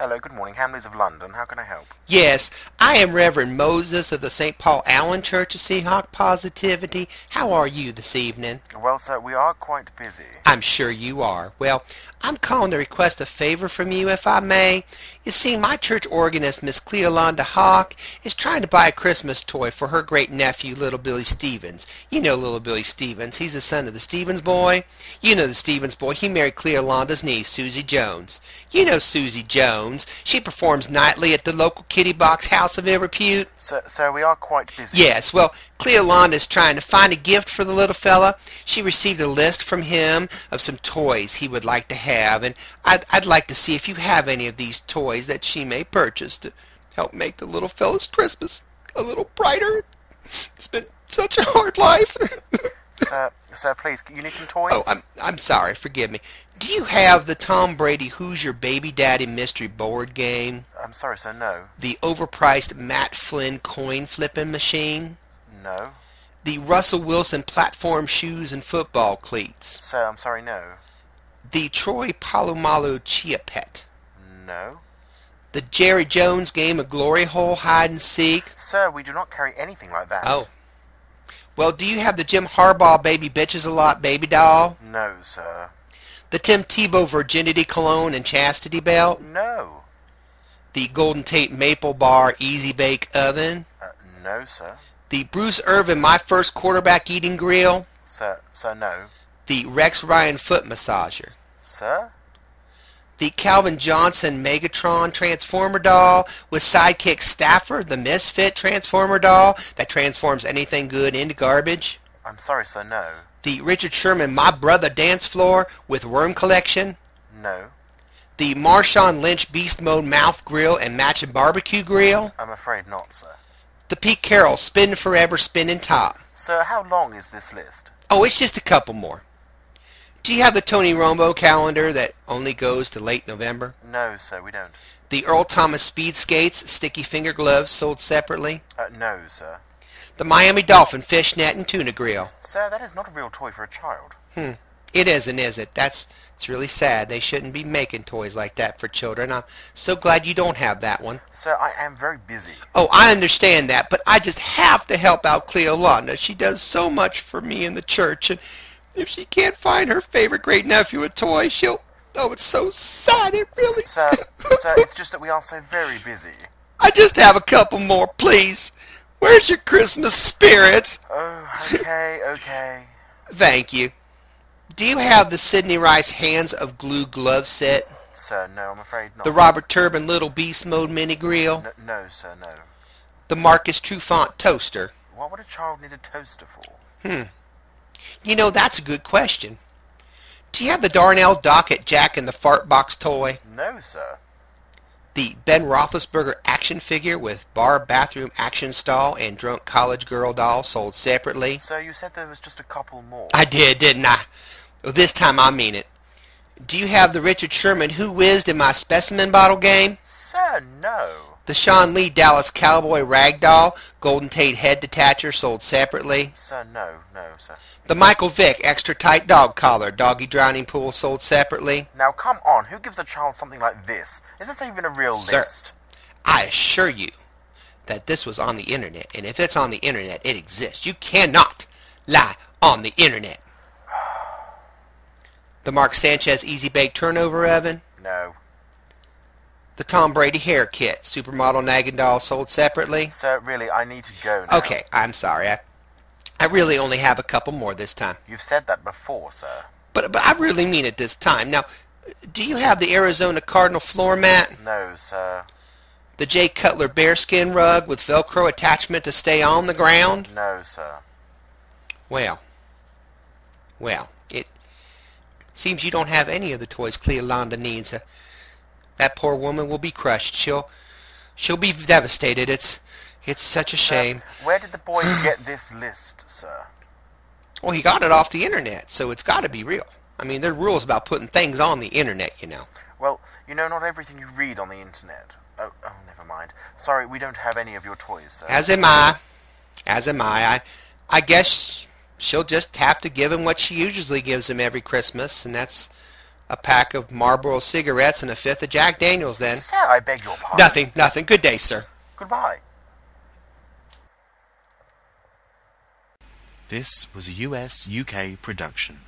Hello, good morning. Hamleys of London. How can I help? Yes, I am Reverend Moses of the St. Paul Allen Church of Seahawk Positivity. How are you this evening? Well, sir, we are quite busy. I'm sure you are. Well, I'm calling to request a favor from you, if I may. You see, my church organist, Miss Cleolanda Hawk, is trying to buy a Christmas toy for her great nephew, little Billy Stevens. You know little Billy Stevens. He's the son of the Stevens boy. You know the Stevens boy. He married Cleolanda's niece, Susie Jones. You know Susie Jones. She performs nightly at the local Kitty Box House of Ill Repute. Sir, sir, we are quite busy. Yes, well, Cleolanda is trying to find a gift for the little fella. She received a list from him of some toys he would like to have, and I'd, I'd like to see if you have any of these toys that she may purchase to help make the little fella's Christmas a little brighter. It's been such a hard life. Sir, sir, please, you need some toys? oh, I'm, I'm sorry, forgive me. Do you have the Tom Brady Who's Your Baby Daddy mystery board game? I'm sorry, sir, no. The overpriced Matt Flynn coin flipping machine? No. The Russell Wilson platform shoes and football cleats? Sir, I'm sorry, no. The Troy Polamalu Chia Pet? No. The Jerry Jones game of glory hole hide and seek? Sir, we do not carry anything like that. Oh. Well, do you have the Jim Harbaugh baby bitches a lot baby doll? No, sir. The Tim Tebow virginity cologne and chastity belt? No. The Golden Tate maple bar easy bake oven? Uh, no, sir. The Bruce Irvin my first quarterback eating grill? Sir, sir, no. The Rex Ryan foot massager? Sir? The Calvin Johnson Megatron Transformer doll with sidekick Stafford, the Misfit Transformer doll that transforms anything good into garbage. I'm sorry, sir, no. The Richard Sherman My Brother dance floor with worm collection. No. The Marshawn Lynch Beast Mode mouth grill and matching barbecue grill. I'm afraid not, sir. The Pete Carroll Spin Forever Spinning Top. Sir, how long is this list? Oh, it's just a couple more. Do you have the Tony Romo calendar that only goes to late November? No, sir, we don't. The Earl Thomas Speed Skates Sticky Finger Gloves sold separately. Uh, no, sir. The Miami Dolphin Fishnet and Tuna Grill. Sir, that is not a real toy for a child. Hmm. It isn't, is it? That's it's really sad. They shouldn't be making toys like that for children. I'm so glad you don't have that one. Sir, I am very busy. Oh, I understand that, but I just have to help out Cleolanda. She does so much for me in the church, and if she can't find her favorite great nephew a toy, she'll. Oh, it's so sad. It really. Sir, sir, it's just that we are so very busy. I just have a couple more, please. Where's your Christmas spirit? Oh, okay, okay. Thank you. Do you have the Sidney Rice Hands of Glue glove set? Sir, no, I'm afraid not. The Robert Turbin Little Beast Mode mini grill? No, no, sir, no. The Marcus Trufant toaster? What would a child need a toaster for? Hmm. You know, that's a good question. Do you have the Darnell Dockett Jack and the Fart Box toy? No, sir. The Ben Roethlisberger action figure with bar bathroom action stall and drunk college girl doll sold separately? So you said there was just a couple more. I did, didn't I? Well, this time I mean it. Do you have the Richard Sherman Who Whizzed in My Specimen Bottle game? Sir, no. The Sean Lee Dallas Cowboy Rag Doll Golden Tate Head Detacher sold separately? Sir, no, no, sir. The Michael Vick Extra Tight Dog Collar Doggy Drowning Pool sold separately? Now, come on. Who gives a child something like this? Is this even a real Sir, list? I assure you that this was on the internet, and if it's on the internet, it exists. You cannot lie on the internet. The Mark Sanchez Easy Bake Turnover Oven? The Tom Brady Hair Kit Supermodel Nagging Doll sold separately? Sir, really, I need to go now. Okay, I'm sorry. I, I really only have a couple more this time. You've said that before, sir. But, but I really mean it this time. Now, do you have the Arizona Cardinal floor mat? No, sir. The Jay Cutler bearskin rug with Velcro attachment to stay on the ground? No, sir. Well, well, it seems you don't have any of the toys Cleolanda needs. Uh, that poor woman will be crushed. She'll, she'll be devastated. It's, it's such a shame. Sir, where did the boy get this list, sir? Well, he got it off the internet, so it's got to be real. I mean, there are rules about putting things on the internet, you know. Well, you know, not everything you read on the internet. Oh, oh, never mind. Sorry, we don't have any of your toys, sir. As am I. As am I. I, I guess she'll just have to give him what she usually gives him every Christmas, and that's a pack of Marlboro cigarettes and a fifth of Jack Daniels then. Sir, I beg your pardon. Nothing, nothing. Good day, sir. Goodbye. This was a US UK production.